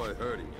boy hurt him.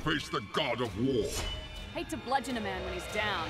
Face the god of war. Hate to bludgeon a man when he's down.